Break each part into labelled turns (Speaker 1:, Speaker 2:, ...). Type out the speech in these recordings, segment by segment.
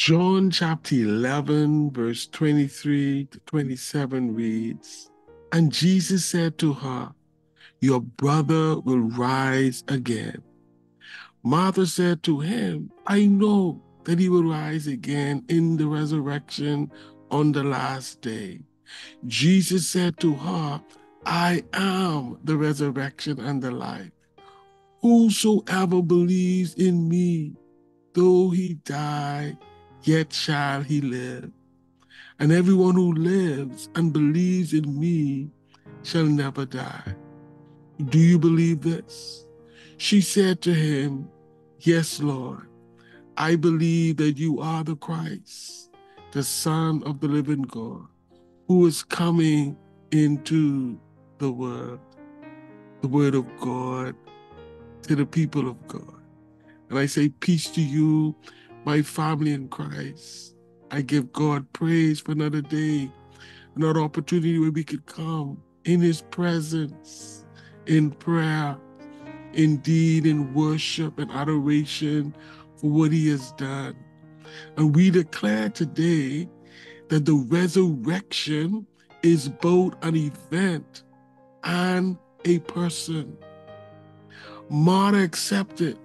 Speaker 1: John chapter 11, verse 23 to 27 reads, And Jesus said to her, Your brother will rise again. Martha said to him, I know that he will rise again in the resurrection on the last day. Jesus said to her, I am the resurrection and the life. Whosoever believes in me, though he die, yet shall he live. And everyone who lives and believes in me shall never die. Do you believe this? She said to him, Yes, Lord, I believe that you are the Christ, the Son of the living God, who is coming into the world, the word of God to the people of God. And I say, Peace to you my family in Christ. I give God praise for another day, another opportunity where we could come in His presence, in prayer, indeed in worship and adoration for what He has done. And we declare today that the resurrection is both an event and a person. Martha accepted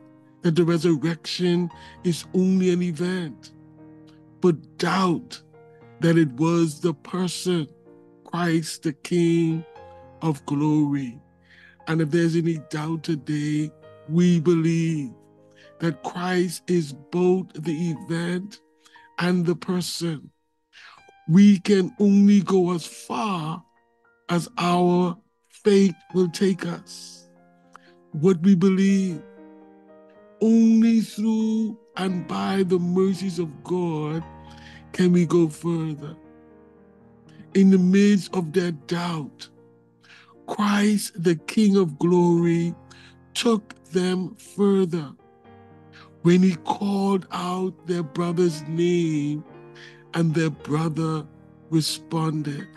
Speaker 1: that the resurrection is only an event, but doubt that it was the person, Christ, the King of glory. And if there's any doubt today, we believe that Christ is both the event and the person. We can only go as far as our faith will take us. What we believe only through and by the mercies of God can we go further. In the midst of their doubt, Christ, the King of glory, took them further. When he called out their brother's name, and their brother responded.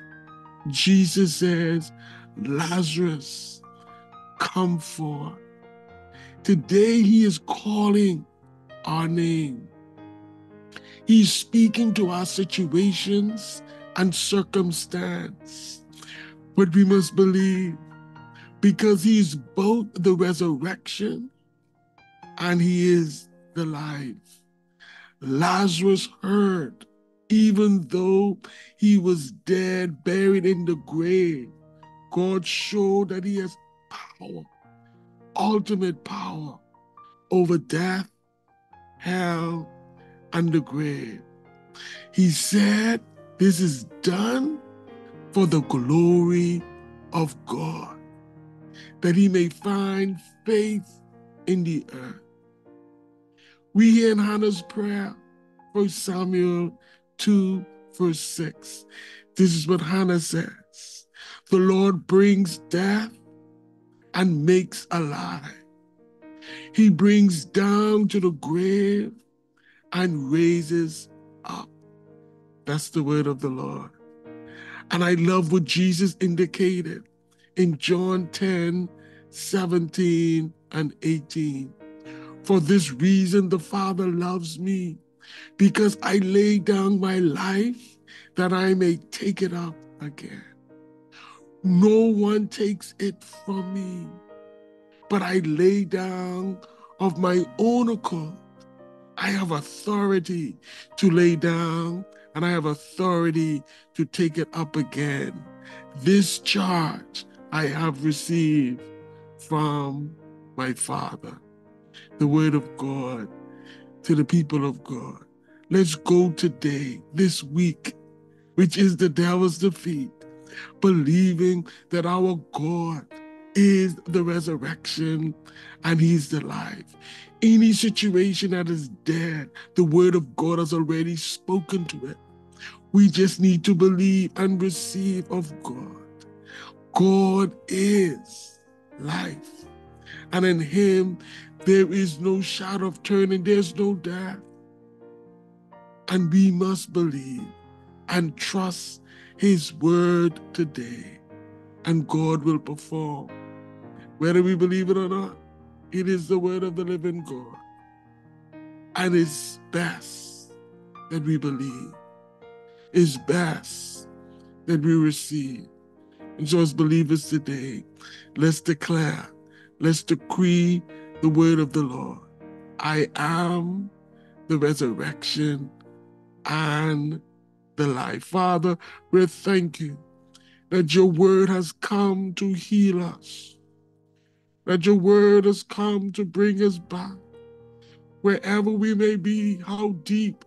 Speaker 1: Jesus says, Lazarus, come forth. Today, He is calling our name. He's speaking to our situations and circumstance. But we must believe because He's both the resurrection and He is the life. Lazarus heard, even though he was dead, buried in the grave, God showed that He has power ultimate power over death, hell, and the grave. He said, This is done for the glory of God, that he may find faith in the earth. We hear in Hannah's prayer, 1 Samuel 2, verse 6. This is what Hannah says The Lord brings death and makes alive. He brings down to the grave and raises up. That's the word of the Lord. And I love what Jesus indicated in John 10 17 and 18. For this reason, the Father loves me, because I lay down my life that I may take it up again. No one takes it from me, but I lay down of my own accord. I have authority to lay down, and I have authority to take it up again. This charge I have received from my Father. The word of God to the people of God. Let's go today, this week, which is the devil's defeat believing that our God is the resurrection and He's the life. Any situation that is dead, the Word of God has already spoken to it. We just need to believe and receive of God. God is life, and in Him there is no shadow of turning, there's no death. And we must believe and trust his word today, and God will perform. Whether we believe it or not, it is the word of the living God. And it's best that we believe, it's best that we receive. And so, as believers today, let's declare, let's decree the word of the Lord. I am the resurrection and the life. Father, we thank you that your word has come to heal us, that your word has come to bring us back wherever we may be, how deep,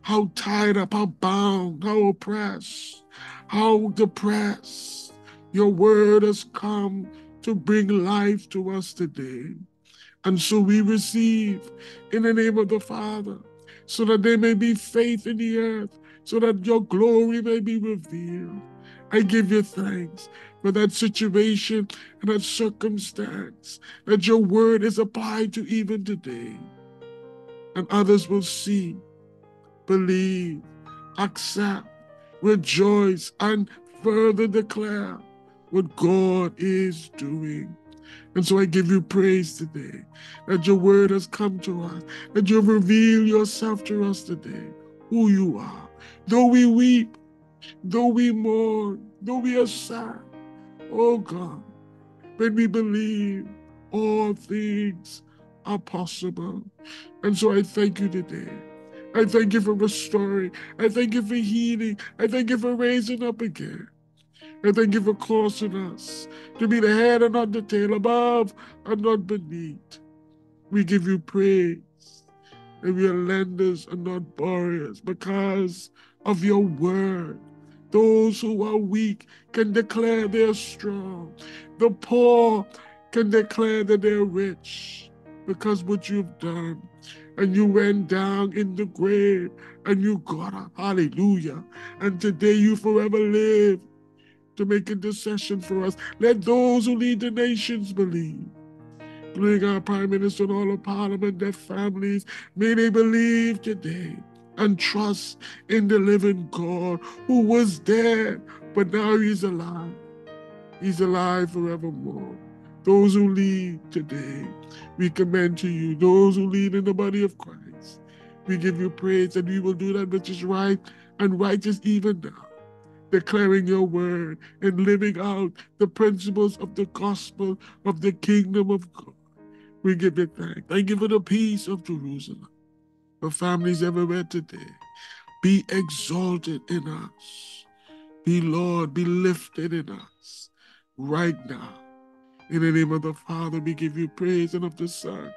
Speaker 1: how tied up, how bound, how oppressed, how depressed. Your word has come to bring life to us today. And so we receive in the name of the Father, so that there may be faith in the earth, so that your glory may be revealed. I give you thanks for that situation and that circumstance that your word is applied to even today. And others will see, believe, accept, rejoice, and further declare what God is doing. And so I give you praise today that your word has come to us, that you have revealed yourself to us today, who you are. Though we weep, though we mourn, though we are sad, oh God, when we believe all things are possible. And so I thank you today. I thank you for restoring. I thank you for healing. I thank you for raising up again. I thank you for causing us to be the head and not the tail, above and not beneath. We give you praise. And your lenders are not borrowers because of your word. Those who are weak can declare they're strong. The poor can declare that they're rich because what you've done. And you went down in the grave and you got up. Hallelujah. And today you forever live to make intercession for us. Let those who lead the nations believe. Including our Prime Minister and all of Parliament, their families, may they believe today and trust in the living God who was dead, but now he's alive. He's alive forevermore. Those who lead today, we commend to you. Those who lead in the body of Christ, we give you praise and we will do that which is right and righteous even now, declaring your word and living out the principles of the gospel of the kingdom of God. We give it back. Thank you for the peace of Jerusalem for families everywhere today. Be exalted in us. Be Lord, be lifted in us right now. In the name of the Father, we give you praise and of the Son.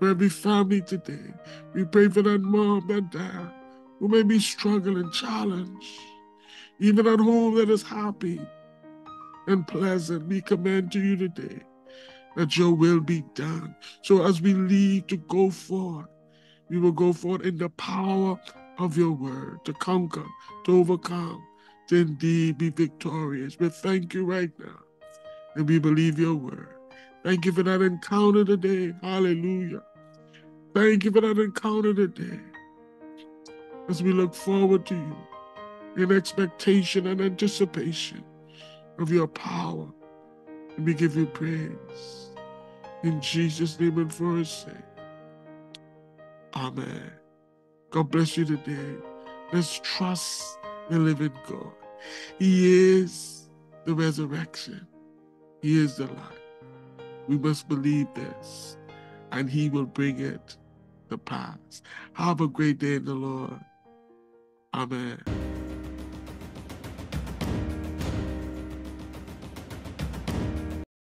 Speaker 1: For every family today, we pray for that mom, that dad, who may be struggling, challenged, even at home that is happy and pleasant. We commend to you today that your will be done. So as we leave to go forth, we will go forth in the power of your word to conquer, to overcome, to indeed be victorious. We thank you right now, and we believe your word. Thank you for that encounter today. Hallelujah. Thank you for that encounter today. As we look forward to you in expectation and anticipation of your power, and we give you praise. In Jesus' name and for his sake. Amen. God bless you today. Let's trust the living God. He is the resurrection, He is the life. We must believe this, and He will bring it to pass. Have a great day in the Lord. Amen.